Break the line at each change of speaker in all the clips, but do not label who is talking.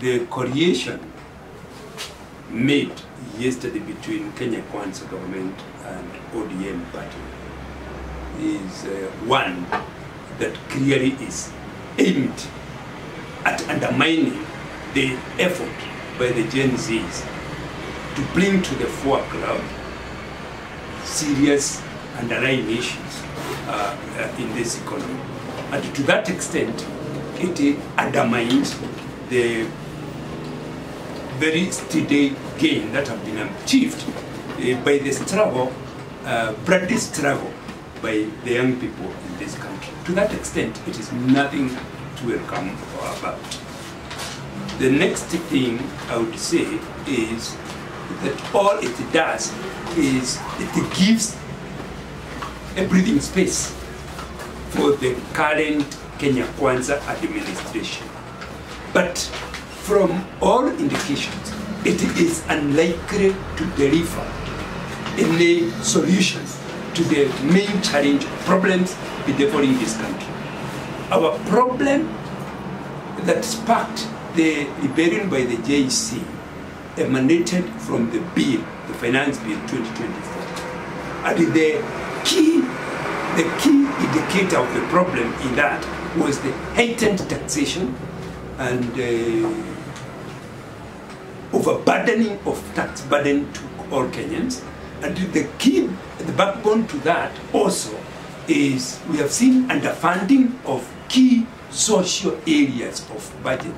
the coalition made yesterday between Kenya Kwanza government and ODM party is uh, one that clearly is aimed at undermining the effort by the Gen Zs to bring to the foreground serious underlying issues uh, uh, in this economy. And to that extent, it undermines the very steady gain that have been achieved uh, by the struggle, uh, bloody struggle by the young people in this country. To that extent, it is nothing to welcome about. The next thing I would say is that all it does is it gives a breathing space for the current Kenya Kwanza administration. But from all indications, it is unlikely to deliver any solutions to the main challenge problems bedeviling this country. Our problem that sparked the rebellion by the JC emanated from the bill, the finance bill 2024. And the key, the key indicator of the problem in that was the heightened taxation and uh, overburdening of tax burden to all Kenyans. And the key, the backbone to that also is we have seen underfunding of key social areas of budget,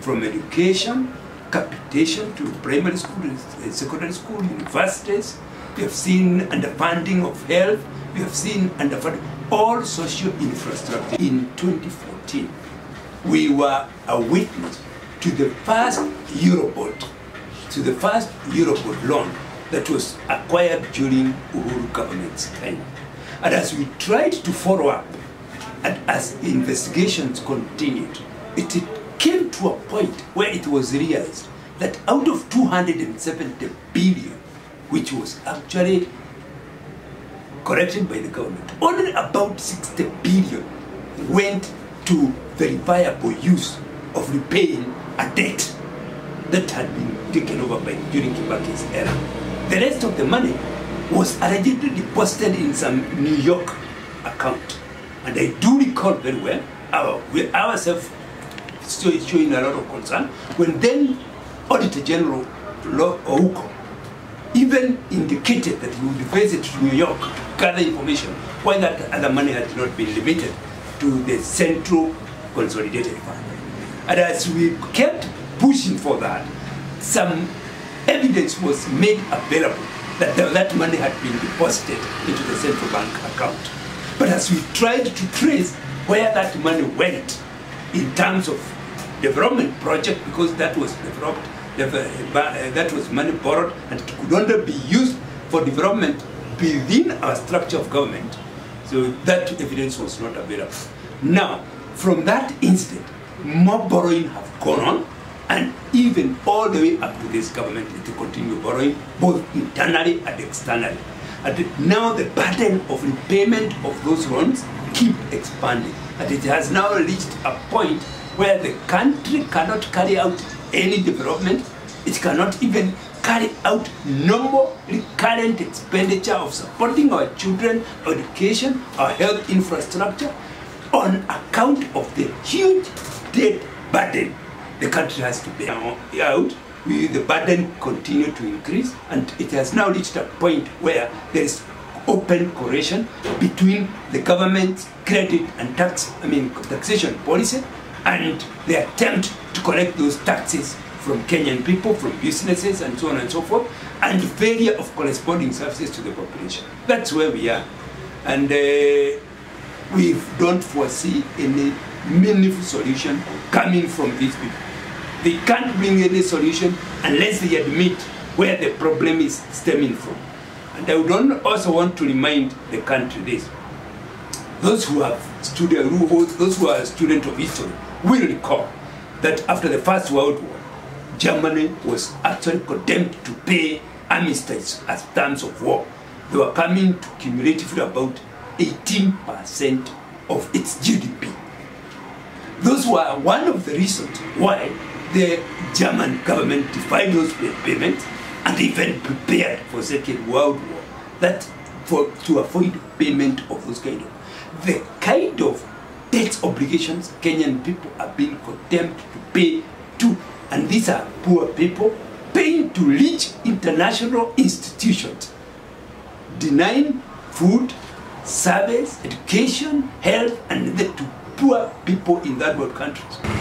from education, capitation to primary school, secondary school, universities. We have seen underfunding of health. We have seen underfunding of all social infrastructure. In 2014, we were a witness to the first Eurobond, to the first Eurobond loan that was acquired during Uhuru government's time. And as we tried to follow up, and as investigations continued, it came to a point where it was realized that out of 270 billion, which was actually collected by the government, only about 60 billion went to verifiable use of repaying a debt that had been taken over by during Kibaki's era. The rest of the money was allegedly deposited in some New York account. And I do recall very well, our, we ourselves still showing a lot of concern, when then Auditor General Ouko even indicated that he would visit New York to gather information why that other money had not been limited to the Central Consolidated Fund. And as we kept pushing for that, some evidence was made available that the, that money had been deposited into the central bank account. But as we tried to trace where that money went in terms of development project, because that was developed, eh, that was money borrowed and it could only be used for development within our structure of government. So that evidence was not available. Now, from that incident, more borrowing have gone on, and even all the way up to this government to continue borrowing, both internally and externally. And now the burden of repayment of those loans keep expanding. And it has now reached a point where the country cannot carry out any development. It cannot even carry out normal recurrent expenditure of supporting our children, education, our health infrastructure on account of the huge debt burden the country has to bear out. The burden continue to increase and it has now reached a point where there is open correlation between the government's credit and tax, I mean taxation policy and the attempt to collect those taxes from Kenyan people, from businesses and so on and so forth, and failure of corresponding services to the population. That's where we are. And uh, we don't foresee any meaningful solution coming from these people. They can't bring any solution unless they admit where the problem is stemming from. And I would also want to remind the country this. Those who have studied, those who are students of history will recall that after the First World War, Germany was actually condemned to pay armistice as terms of war. They were coming to cumulatively about 18% of its GDP. those were one of the reasons why the German government defined those payments and even prepared for Second World War that for to avoid payment of those kind of the kind of debt obligations Kenyan people are being condemned to pay to, and these are poor people paying to rich international institutions, denying food, service, education, health, and the to poor people in that world countries.